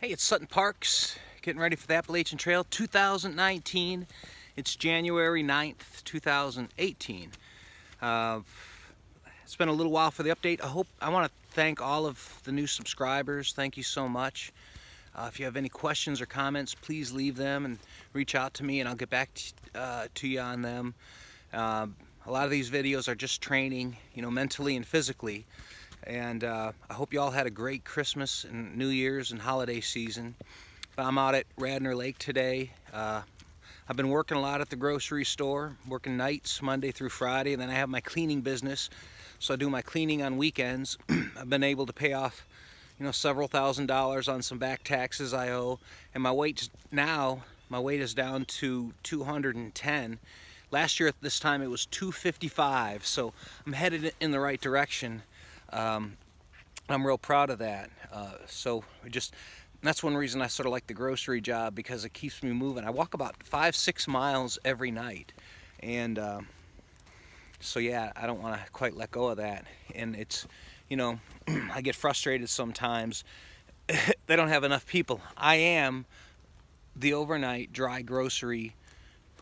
Hey, it's Sutton Parks, getting ready for the Appalachian Trail 2019. It's January 9th, 2018. Uh, it's been a little while for the update. I hope I want to thank all of the new subscribers. Thank you so much. Uh, if you have any questions or comments, please leave them and reach out to me and I'll get back to, uh, to you on them. Uh, a lot of these videos are just training, you know, mentally and physically. And uh, I hope you all had a great Christmas and New Year's and holiday season. But I'm out at Radnor Lake today. Uh, I've been working a lot at the grocery store, working nights, Monday through Friday, and then I have my cleaning business. So I do my cleaning on weekends. I've been able to pay off, you know, several thousand dollars on some back taxes I owe. And my weight now, my weight is down to 210. Last year at this time it was 255, so I'm headed in the right direction. Um, I'm real proud of that. Uh, so just that's one reason I sort of like the grocery job because it keeps me moving. I walk about five, six miles every night. And uh, so yeah, I don't want to quite let go of that. And it's, you know, I get frustrated sometimes. they don't have enough people. I am the overnight dry grocery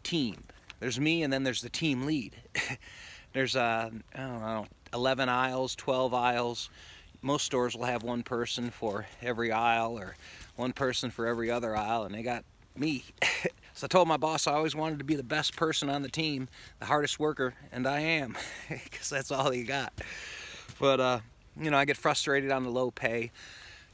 team. There's me and then there's the team lead. there's, uh, I don't know, 11 aisles, 12 aisles. Most stores will have one person for every aisle or one person for every other aisle, and they got me. so I told my boss I always wanted to be the best person on the team, the hardest worker, and I am, because that's all you got. But, uh, you know, I get frustrated on the low pay.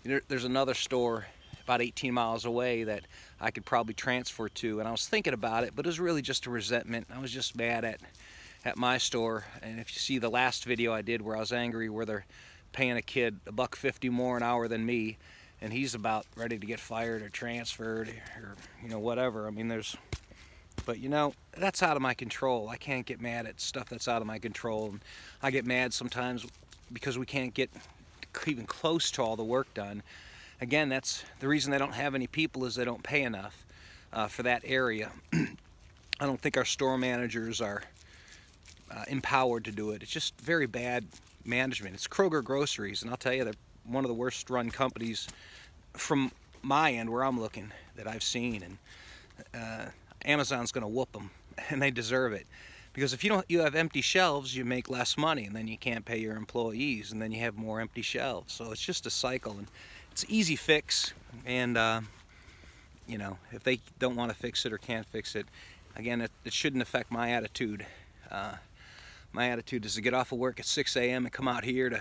There's another store about 18 miles away that I could probably transfer to, and I was thinking about it, but it was really just a resentment. I was just mad at at my store. And if you see the last video I did where I was angry where they're paying a kid a buck 50 more an hour than me, and he's about ready to get fired or transferred or, you know, whatever. I mean, there's, but you know, that's out of my control. I can't get mad at stuff that's out of my control. And I get mad sometimes because we can't get even close to all the work done. Again, that's the reason they don't have any people is they don't pay enough uh, for that area. I don't think our store managers are uh, empowered to do it. It's just very bad management. It's Kroger Groceries, and I'll tell you, they're one of the worst run companies from my end where I'm looking that I've seen. And uh, Amazon's going to whoop them, and they deserve it. Because if you don't, you have empty shelves, you make less money, and then you can't pay your employees, and then you have more empty shelves. So it's just a cycle, and it's easy fix. And uh, you know, if they don't want to fix it or can't fix it, again, it, it shouldn't affect my attitude. Uh, my attitude is to get off of work at 6 a.m. and come out here to,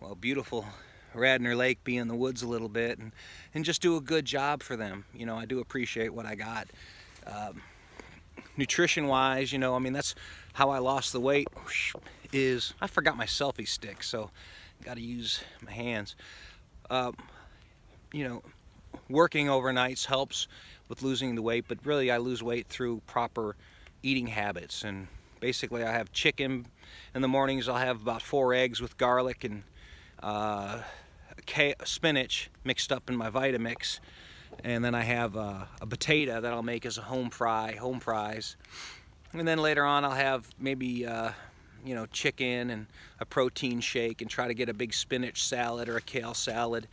well, beautiful Radnor Lake, be in the woods a little bit, and, and just do a good job for them. You know, I do appreciate what I got. Um, Nutrition-wise, you know, I mean, that's how I lost the weight is, I forgot my selfie stick, so got to use my hands. Um, you know, working overnights helps with losing the weight, but really I lose weight through proper eating habits and basically I have chicken in the mornings. I'll have about four eggs with garlic and uh, spinach mixed up in my Vitamix. And then I have uh, a potato that I'll make as a home fry home fries. And then later on I'll have maybe uh, you know chicken and a protein shake and try to get a big spinach salad or a kale salad.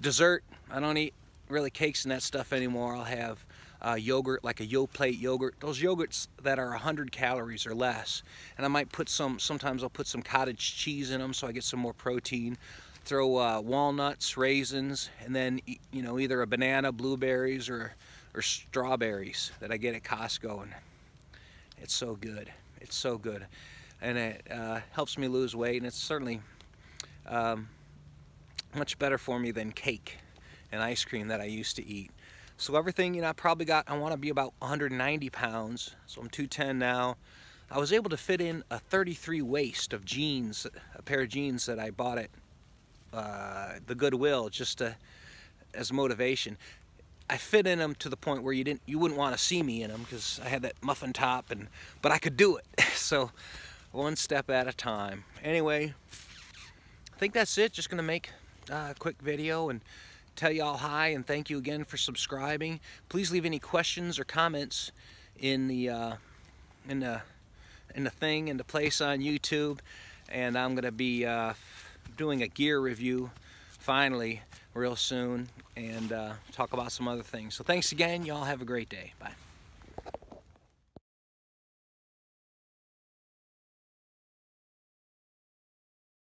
Dessert I don't eat really cakes and that stuff anymore. I'll have uh, yogurt, like a Yoplait yogurt. Those yogurts that are 100 calories or less. And I might put some, sometimes I'll put some cottage cheese in them so I get some more protein. Throw uh, walnuts, raisins, and then, you know, either a banana, blueberries, or, or strawberries that I get at Costco. And it's so good. It's so good. And it uh, helps me lose weight, and it's certainly um, much better for me than cake and ice cream that I used to eat. So everything, you know, I probably got, I want to be about 190 pounds. So I'm 210 now. I was able to fit in a 33 waist of jeans, a pair of jeans that I bought at uh, the Goodwill just to, as motivation. I fit in them to the point where you didn't, you wouldn't want to see me in them because I had that muffin top, and but I could do it. so one step at a time. Anyway, I think that's it. Just gonna make a quick video and tell y'all hi and thank you again for subscribing. Please leave any questions or comments in the uh, in the in the thing in the place on YouTube, and I'm gonna be uh, doing a gear review finally real soon and uh, talk about some other things. So thanks again. Y'all have a great day. Bye.